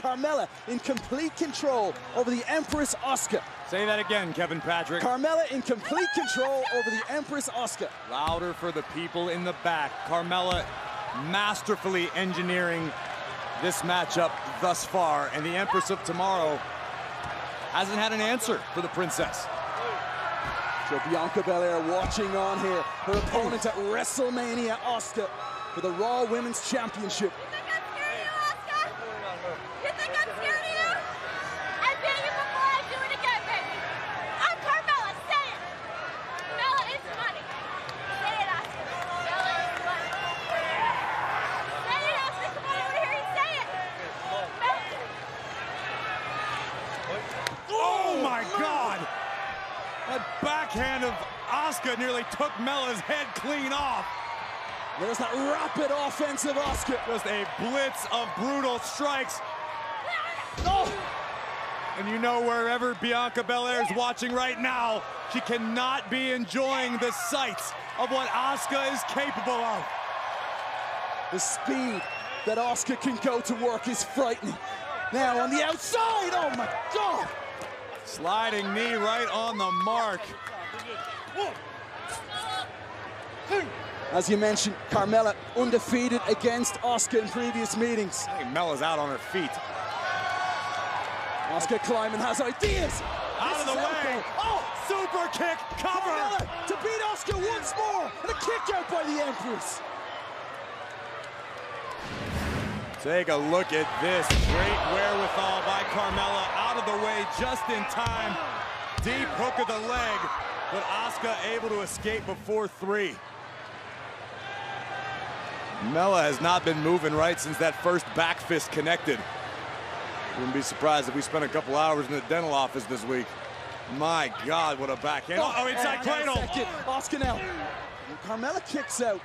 Carmella in complete control over the Empress Asuka. Say that again, Kevin Patrick. Carmella in complete control over the Empress Asuka. Louder for the people in the back. Carmella masterfully engineering this matchup thus far, and the Empress of Tomorrow hasn't had an answer for the Princess. So Bianca Belair watching on here. Her opponent at WrestleMania, Asuka for the Raw Women's Championship. Oh my God! That backhand of Asuka nearly took Mella's head clean off. There's that rapid offensive Asuka. Just a blitz of brutal strikes. Oh! And you know wherever Bianca Belair is watching right now, she cannot be enjoying the sights of what Asuka is capable of. The speed that Asuka can go to work is frightening. Now on the outside, oh my God! Sliding knee right on the mark. As you mentioned, Carmella undefeated against Asuka in previous meetings. I think Mella's out on her feet. Asuka Kleiman has ideas. Out This of the way. Oh, Super kick, cover. Carmella to beat Asuka once more, and a kick out by the Empress. Take a look at this. Great wherewithal by Carmella. Out of the way just in time. Deep hook of the leg, but Asuka able to escape before three. Mella has not been moving right since that first back fist connected. Wouldn't be surprised if we spent a couple hours in the dental office this week. My God, what a backhand. Oh, oh inside hang on a cradle. Asuka now. Carmella kicks out.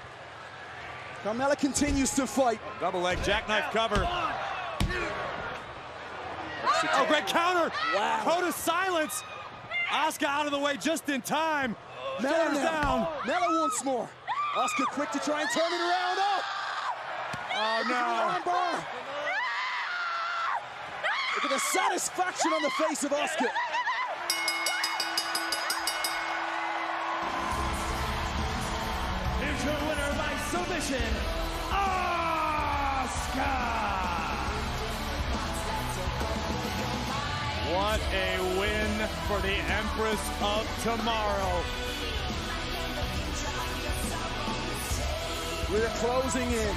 Carmella continues to fight. Double leg jackknife cover. Oh, great counter. Wow. Code of silence. Asuka out of the way just in time. Mella now. down. Mella once more. Asuka quick to try and turn it around. Oh! Oh Look at the no. Look at the satisfaction on the face of Asuka. Here's your winner by submission, Asuka! What a win for the Empress of Tomorrow. We're closing in